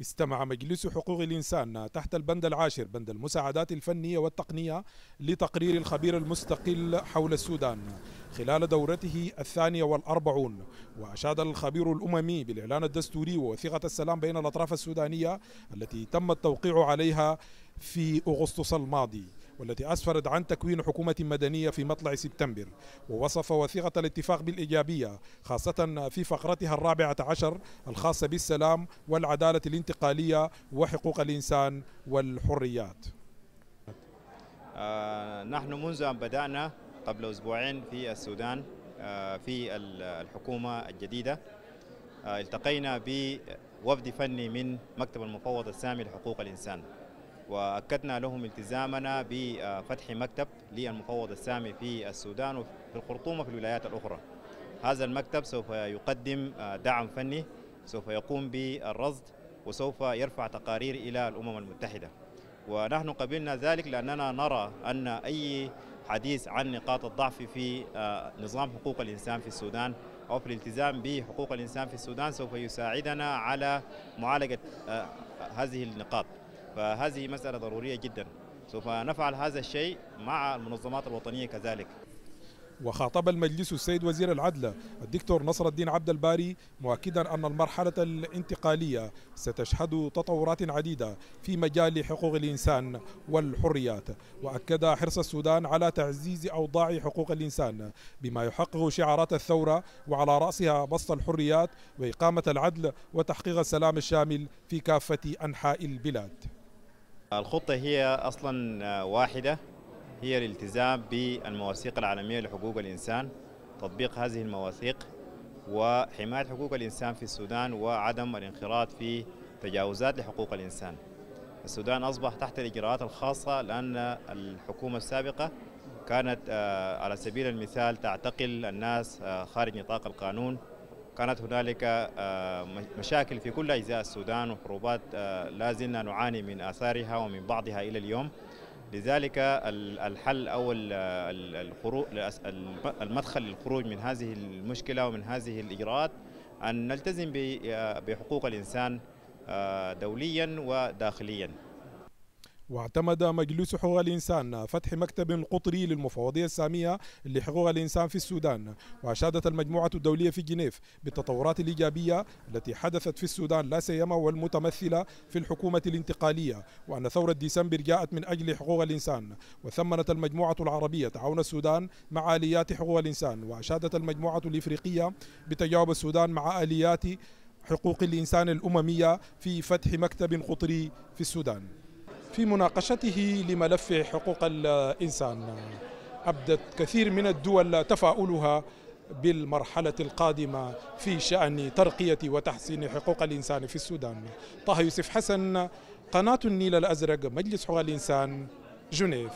استمع مجلس حقوق الإنسان تحت البند العاشر بند المساعدات الفنية والتقنية لتقرير الخبير المستقل حول السودان خلال دورته الثانية والأربعون. وأشاد الخبير الأممي بالإعلان الدستوري ووثيقة السلام بين الأطراف السودانية التي تم التوقيع عليها في أغسطس الماضي. والتي أسفرت عن تكوين حكومة مدنية في مطلع سبتمبر ووصف وثيقة الاتفاق بالإيجابية خاصة في فقرتها الرابعة عشر الخاصة بالسلام والعدالة الانتقالية وحقوق الإنسان والحريات. آه نحن منذ أن بدأنا قبل أسبوعين في السودان آه في الحكومة الجديدة. آه التقينا بوفد فني من مكتب المفوض السامي لحقوق الإنسان. وأكدنا لهم التزامنا بفتح مكتب للمفوض السامي في السودان وفي الخرطوم وفي الولايات الأخرى. هذا المكتب سوف يقدم دعم فني سوف يقوم بالرصد وسوف يرفع تقارير إلى الأمم المتحدة. ونحن قبلنا ذلك لأننا نرى أن أي حديث عن نقاط الضعف في نظام حقوق الإنسان في السودان أو في الالتزام بحقوق الإنسان في السودان سوف يساعدنا على معالجة هذه النقاط. فهذه مسألة ضرورية جدا. سوف نفعل هذا الشيء مع المنظمات الوطنية كذلك. وخاطب المجلس السيد وزير العدل الدكتور نصر الدين عبد الباري مؤكدا أن المرحلة الانتقالية ستشهد تطورات عديدة في مجال حقوق الإنسان والحريات وأكد حرص السودان على تعزيز أوضاع حقوق الإنسان بما يحقق شعارات الثورة وعلى رأسها بسط الحريات وإقامة العدل وتحقيق السلام الشامل في كافة أنحاء البلاد. الخطة هي أصلا واحدة هي الالتزام بالمواثيق العالمية لحقوق الإنسان تطبيق هذه المواثيق وحماية حقوق الإنسان في السودان وعدم الانخراط في تجاوزات لحقوق الإنسان. السودان أصبح تحت الإجراءات الخاصة لأن الحكومة السابقة كانت على سبيل المثال تعتقل الناس خارج نطاق القانون كانت هنالك مشاكل في كل أجزاء السودان وحروبات لا زلنا نعاني من آثارها ومن بعضها إلى اليوم. لذلك الحل أو المدخل للخروج من هذه المشكلة ومن هذه الإجراءات أن نلتزم بحقوق الإنسان دوليا وداخليا. واعتمد مجلس حقوق الإنسان فتح مكتب قطري للمفوضية السامية لحقوق الإنسان في السودان وأشادت المجموعة الدولية في جنيف بالتطورات الإيجابية التي حدثت في السودان لا سيما والمتمثلة في الحكومة الانتقالية وأن ثورة ديسمبر جاءت من أجل حقوق الإنسان وثمنت المجموعة العربية تعاون السودان مع آليات حقوق الإنسان وأشادت المجموعة الإفريقية بتجاوب السودان مع آليات حقوق الإنسان الأممية في فتح مكتب قطري في السودان. في مناقشته لملف حقوق الإنسان. أبدت كثير من الدول تفاؤلها بالمرحلة القادمة في شأن ترقية وتحسين حقوق الإنسان في السودان. طه يوسف حسن قناة النيل الأزرق مجلس حقوق الإنسان جنيف.